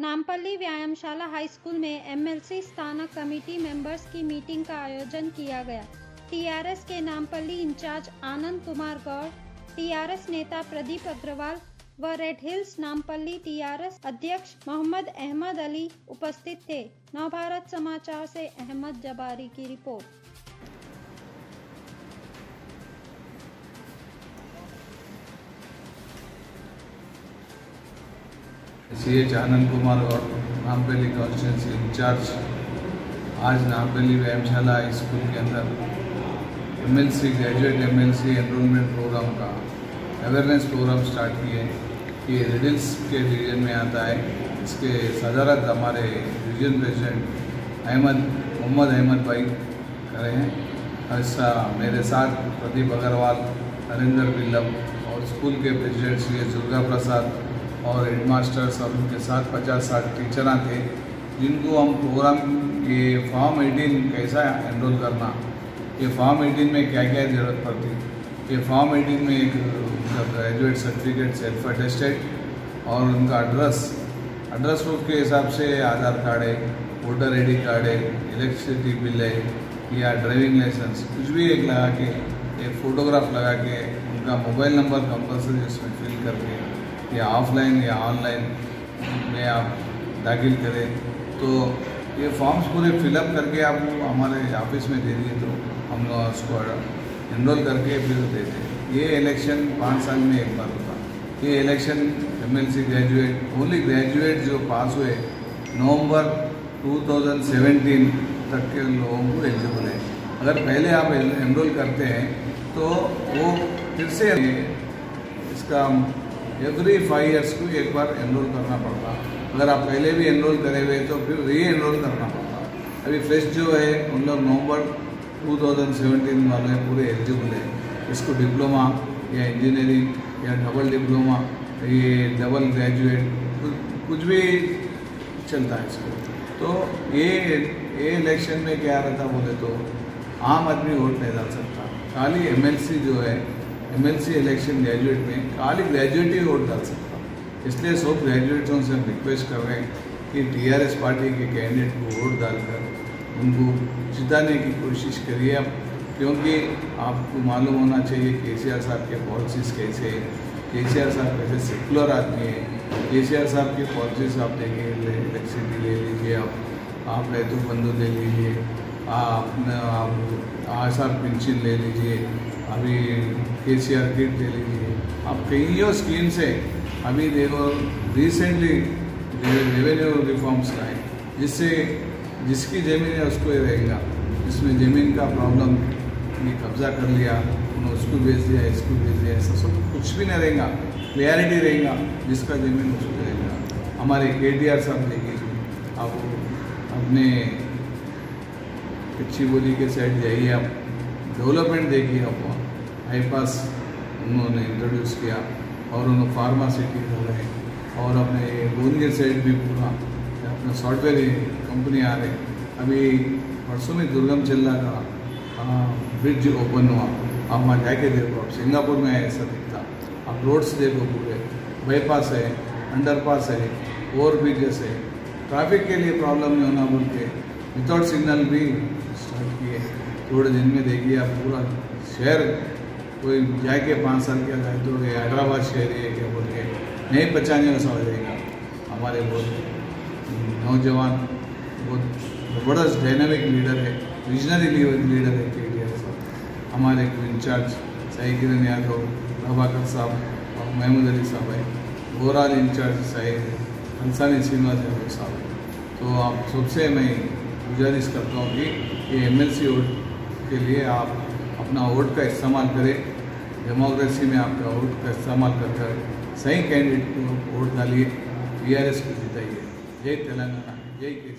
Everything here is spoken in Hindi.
नामपल्ली व्यायामशाला हाई स्कूल में एमएलसी स्थानक कमेटी मेंबर्स की मीटिंग का आयोजन किया गया। टीआरएस के नामपल्ली इंचार्ज आनंद कुमार गौड़ टीआरएस नेता प्रदीप अग्रवाल व रेड हिल्स नामपल्ली टीआरएस अध्यक्ष मोहम्मद अहमद अली उपस्थित थे। नवभारत समाचार से अहमद जबारी की report. C H Anand Kumar और नामपल्ली कॉन्स्टिट्यूंसी इंचार्ज आज नामपल्ली व्यायामशाला स्कूल के अंदर MLC graduate MLC enrollment program का अवेयरनेस प्रोग्राम स्टार्ट किए ये रिडल्स के रीजन में आता है। इसके सदारत हमारे रीजन प्रेसिडेंट अहमद, मोहम्मद अहमद भाई करे हैं। ऐसा मेरे साथ प्रदीप अग्रवाल, नरेंद्र बिल्लम और स्कूल के प्रेसिडेंट श्री दुर्गा प्रसाद और हेडमास्टर्स और उनके साथ पचास साठ टीचर थे, जिनको हम प्रोग्राम ये फॉर्म एटीन कैसा एनरोल करना, ये फॉर्म एटीन में क्या क्या ज़रूरत पड़ती? ये फॉर्म एटीन में एक ग्रेजुएट सर्टिफिकेट सेल्फ अटेस्टेड और उनका एड्रेस एड्रेस प्रूफ के हिसाब से आधार कार्ड है वोटर आई डी कार्ड है इलेक्ट्रिसिटी बिल है, या ड्राइविंग लाइसेंस कुछ भी एक लगा के, एक फ़ोटोग्राफ लगा के, उनका मोबाइल नंबर कंपलसरी उसमें फिल करके या ऑफलाइन या ऑनलाइन में आप दाखिल करें तो ये फॉर्म्स पूरे फिलअप करके आप हमारे ऑफ़िस में दे दिए तो हम लोग उसको इनरोल करके फिर देते ये इलेक्शन पाँच साल में एक बार होता। ये election MLC graduate only graduate जो पास हुए, नवंबर 2017 तक के लोगों को एलिजिबल है। अगर पहले आप एनरोल करते हैं तो वो फिर से इसका एवरी फाइव ईयर्स को एक बार एनरोल करना पड़ता। अगर आप पहले भी एनरोल करे हुए तो फिर री एनरोल करना पड़ता। अभी फ्रेश जो है, उन लोग नवंबर 2017 वाले पूरे एलिजिबल है। इसको डिप्लोमा या इंजीनियरिंग या डबल डिप्लोमा ये डबल ग्रेजुएट कुछ भी चलता है इसको। तो ये ये इलेक्शन में क्या रहता बोले तो आम आदमी वोट नहीं डाल सकता। खाली एमएलसी जो है एमएलसी इलेक्शन ग्रेजुएट में खाली ग्रेजुएट ही वोट डाल सकता इसलिए सब ग्रेजुएट्सों से हम रिक्वेस्ट कर रहे हैं कि टीआरएस पार्टी के कैंडिडेट को वोट डालकर उनको जिताने की कोशिश करिए आप, क्योंकि आपको मालूम होना चाहिए के सी आर साहब के पॉलिसीज़ कैसे हैं। के सी आर साहब कैसे सेकुलर आदमी है। के सी आर साहब की पॉलिसीज़ आप देखिए इलेक्ट्रिसिटी ले लीजिए आप आप रहतु बंधु ले लीजिए। आर पेंशन ले लीजिए, अभी के सी आर किट ले लीजिए। अब कईयों स्कीम से अभी देखो रिसेंटली रेवेन्यू रिफॉर्म्स है। जिससे, जिसकी ज़मीन है उसको ही रहेगा। जिसमें ज़मीन का प्रॉब्लम ने कब्जा कर लिया, उन्होंने उसको भेज दिया, इसको भेज दिया, ऐसा सब कुछ भी नहीं रहेगा। क्लियरिटी रहेगा, जिसका ज़मीन उसको रहेगा। हमारे के डी आर साहब देखिए आप अपने कच्ची बोली के साइड जाइए आप। डेवलपमेंट देखिए आप बाईपास उन्होंने इंट्रोड्यूस किया और उन्होंने फार्मा सिटी हो। रहे और अपने गोंदिया साइड भी पूरा अपना सॉफ्टवेयर कंपनी आ रहे अभी परसों में दुर्गम चिल्ला का ब्रिज ओपन हुआ। आप वहाँ जाके देखो। आप सिंगापुर में ऐसा दिखता। आप रोड्स देखो पूरे। बाईपास है अंडरपास है ओवर ब्रिजेस है। ट्रैफ़िक के लिए प्रॉब्लम नहीं होना बोल के। विदाउट सिग्नल भी स्टार्ट किए थोड़े दिन में देखिए आप पूरा शहर, कोई जाके पाँच साल के जाए तो हैदराबाद शहर है, क्या बोल के नहीं पहचाने वैसा हो जाएगा। हमारे बहुत नौजवान, बहुत ज़बरदस्त डायनामिक लीडर है विजनरी लीडर है के साहब। हमारे इंचार्ज साई किरण यादव, प्रभाकर साहब और महमूद अली साहब है ओवरऑल इंचार्ज साई हंसानी श्रीनिवास यादव साहब। तो आप सबसे मैं गुजारिश करता हूँ कि ये एम वोट के लिए आप अपना वोट का इस्तेमाल करें। डेमोक्रेसी में आपका वोट का इस्तेमाल कर कर सही कैंडिडेट को वोट डालिए। वी आर एस को जिताइए। जय तेलंगाना। जय के